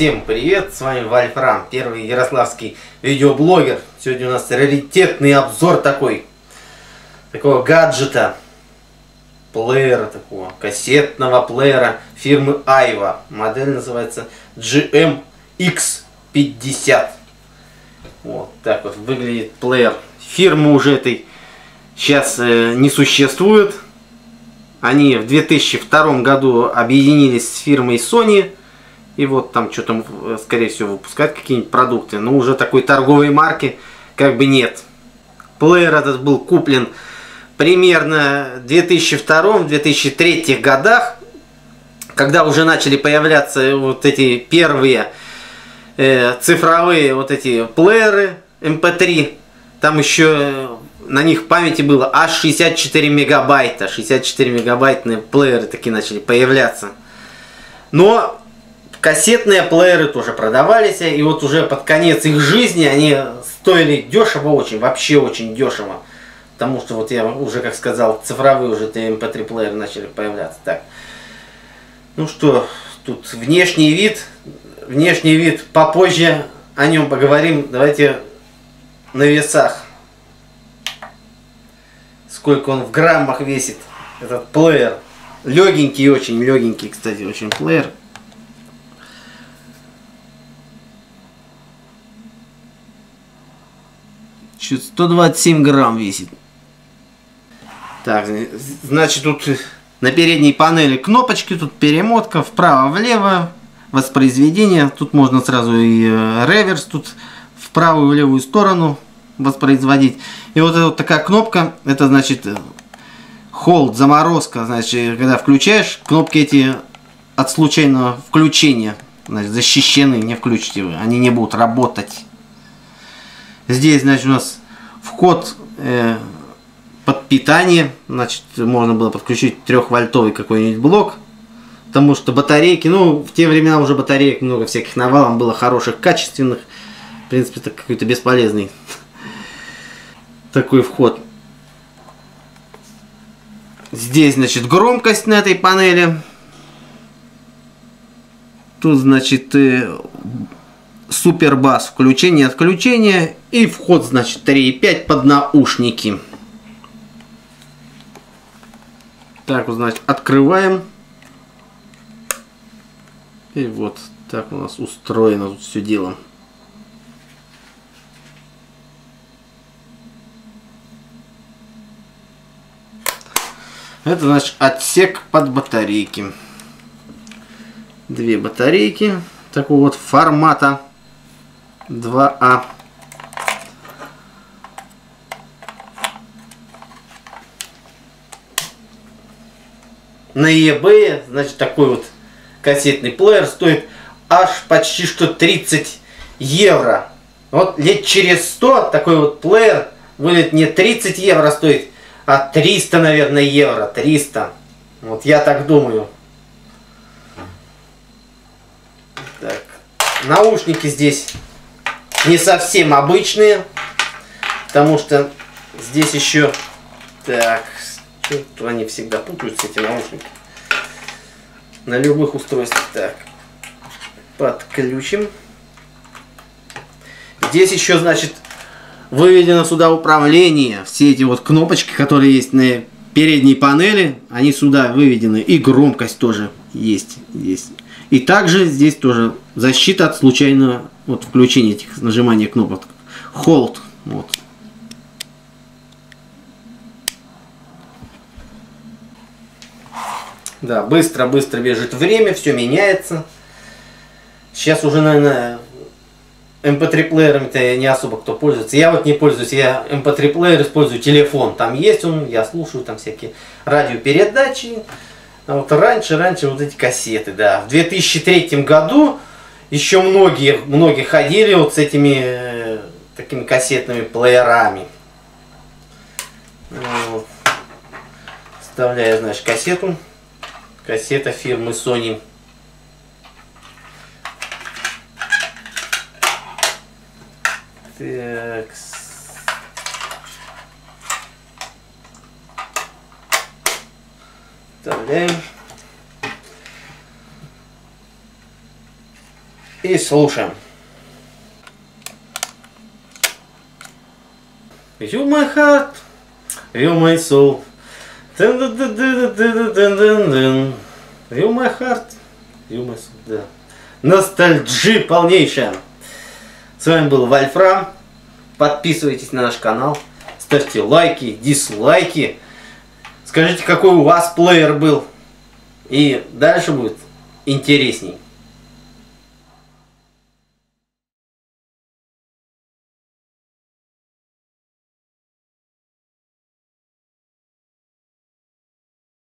Всем привет, с вами Вольфрам, первый ярославский видеоблогер. Сегодня у нас раритетный обзор такой, такого гаджета, плеера такого, кассетного плеера фирмы Айва. Модель называется GMX50. Вот так вот выглядит плеер. Фирмы уже этой сейчас э, не существует. Они в 2002 году объединились с фирмой Sony. И вот там что-то, э, скорее всего, выпускать какие-нибудь продукты. Но уже такой торговой марки как бы нет. Плеер этот был куплен примерно в 2002-2003 годах. Когда уже начали появляться вот эти первые э, цифровые вот эти плееры MP3. Эм там еще э, на них памяти было аж 64 мегабайта. 64 мегабайтные плееры такие начали появляться. Но кассетные плееры тоже продавались. И вот уже под конец их жизни они стоили дешево очень. Вообще очень дешево. Потому что вот я уже, как сказал, цифровые уже MP3 эм плееры начали появляться. Так. Ну что, тут внешний вид. Внешний вид попозже о нем поговорим. Давайте на весах сколько он в граммах весит, этот плеер. Легенький очень, легенький, кстати, очень плеер. Чуть 127 грамм весит. Так, значит, тут на передней панели кнопочки, тут перемотка вправо-влево, воспроизведение. Тут можно сразу и э, реверс, тут в правую и левую сторону воспроизводить. И вот эта вот такая кнопка, это значит холд, заморозка, значит, когда включаешь, кнопки эти от случайного включения значит, защищены, не включите вы, они не будут работать. Здесь, значит, у нас вход э, под питание, значит, можно было подключить 3-вольтовый какой-нибудь блок, потому что батарейки, ну, в те времена уже батареек много всяких навалом было хороших, качественных, в принципе, это какой-то бесполезный такой вход. Здесь, значит, громкость на этой панели. Тут, значит, э, супер бас включение, отключение. И вход, значит, 3.5 под наушники. Так, вот, значит, открываем. И вот так у нас устроено тут все дело. Это значит отсек под батарейки. Две батарейки такого вот формата 2А. На eBay, значит, такой вот кассетный плеер стоит аж почти что 30 евро. Вот лет через 100 такой вот плеер будет не 30 евро стоить, а 300, наверное, евро. 300. Вот я так думаю. Так. Наушники здесь не совсем обычные. Потому что здесь еще... Так, что они всегда путаются, эти наушники. На любых устройствах. Так, подключим. Здесь еще, значит, выведено сюда управление. Все эти вот кнопочки, которые есть на передней панели, они сюда выведены. И громкость тоже есть здесь. И также здесь тоже защита от случайного вот, включения этих нажимания кнопок. Hold. Вот. Да, быстро-быстро бежит время, все меняется. Сейчас уже, наверное, MP3 плеерами-то не особо кто пользуется. Я вот не пользуюсь, я MP3 плеер использую телефон. Там есть он, я слушаю там всякие радиопередачи. А вот раньше, раньше вот эти кассеты, да. В 2003 году еще многие, многие ходили вот с этими э, такими кассетными плеерами. Вот. Вставляю, значит, кассету. Кассета фирмы Sony. Так. Вставляем. И слушаем. You my heart, you my soul. You my heart, you my soul. Да. Ностальджи полнейшая. С вами был Вольфрам. Подписывайтесь на наш канал. Ставьте лайки, дизлайки. Скажите, какой у вас плеер был. И дальше будет интересней.